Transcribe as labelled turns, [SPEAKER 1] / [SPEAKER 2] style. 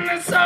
[SPEAKER 1] in the.